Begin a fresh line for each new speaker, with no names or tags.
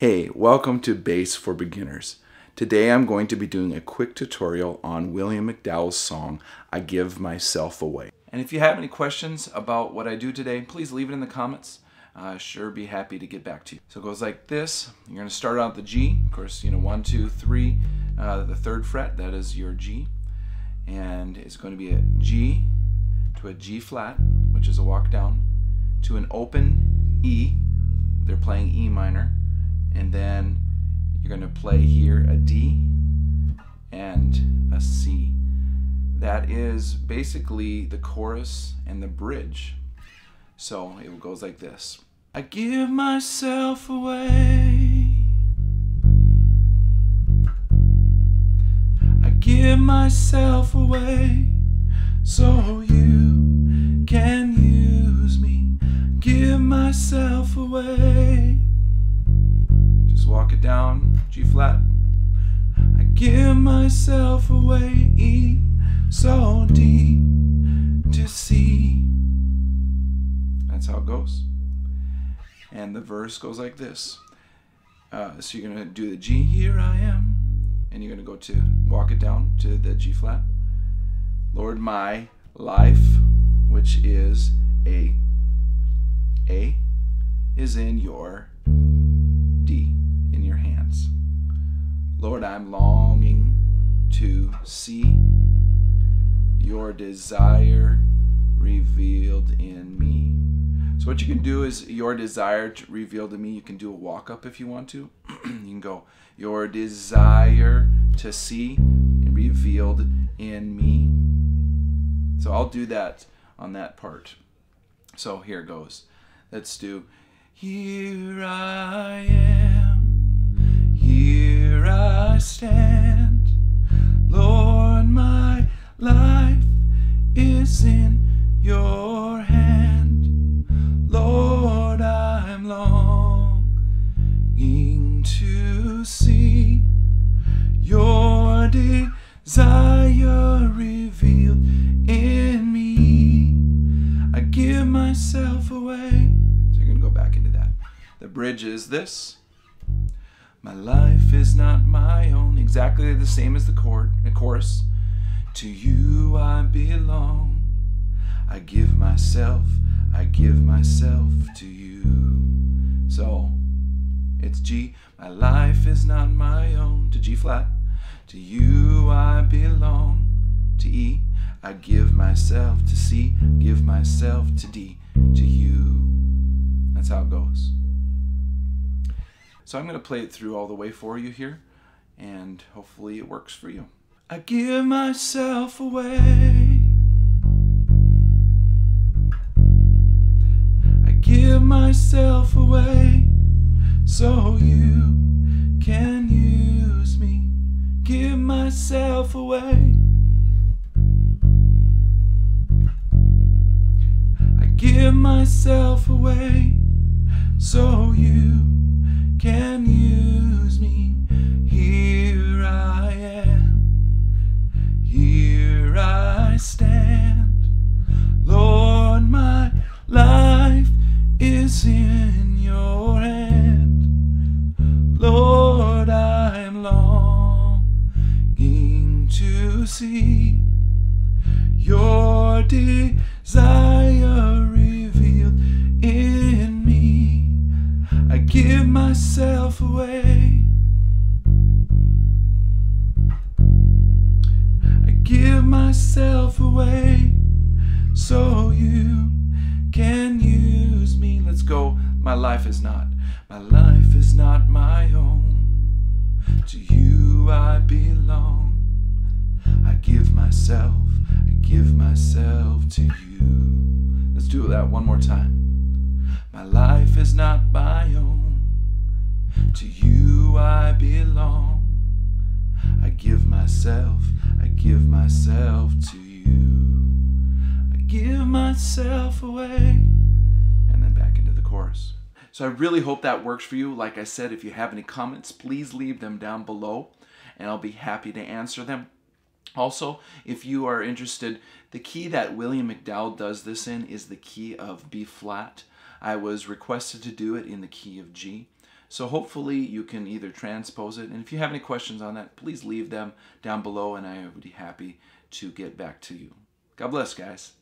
Hey, welcome to Bass for Beginners. Today I'm going to be doing a quick tutorial on William McDowell's song, I Give Myself Away. And if you have any questions about what I do today, please leave it in the comments. I uh, sure be happy to get back to you. So it goes like this. You're going to start out the G. Of course, you know, one, two, three, uh, the third fret, that is your G. And it's going to be a G to a G flat, which is a walk down, to an open E. They're playing E minor. And then you're going to play here a D and a C. That is basically the chorus and the bridge. So it goes like this. I give myself away. I give myself away so you can use me. Give myself away. It down, G flat. I give myself away, E, so D to C. That's how it goes. And the verse goes like this. Uh, so you're to do the G, here I am. And you're to go to, walk it down to the G flat. Lord, my life, which is A. A is in your D. Lord, I'm longing to see your desire revealed in me. So what you can do is your desire to reveal to me, you can do a walk up if you want to. you can go, your desire to see revealed in me. So I'll do that on that part. So here goes. Let's do, here I am, I stand. Lord, my life is in your hand. Lord, I'm longing to see your desire revealed in me. I give myself away. So you're going to go back into that. The bridge is this. My life is not my own. Exactly the same as the chord, the chorus. To you I belong. I give myself, I give myself to you. So it's G. My life is not my own. To G flat. To you I belong. To E. I give myself to C. Give myself to D. To you. That's how it goes. So I'm going to play it through all the way for you here, and hopefully it works for you. I give myself away. I give myself away so you can use me. Give myself away. I give myself away so you can use me. Here I am, here I stand. Lord, my life is in your hand. Lord, I'm longing to see your desire away. I give myself away so you can use me. Let's go. My life is not. My life is not my own. To you I belong. I give myself. I give myself to you. Let's do that one more time. My life is not my own. To you I belong. I give myself, I give myself to you. I give myself away. And then back into the chorus. So I really hope that works for you. Like I said, if you have any comments, please leave them down below and I'll be happy to answer them. Also, if you are interested, the key that William McDowell does this in is the key of B flat. I was requested to do it in the key of G. So hopefully you can either transpose it. And if you have any questions on that, please leave them down below and I would be happy to get back to you. God bless, guys.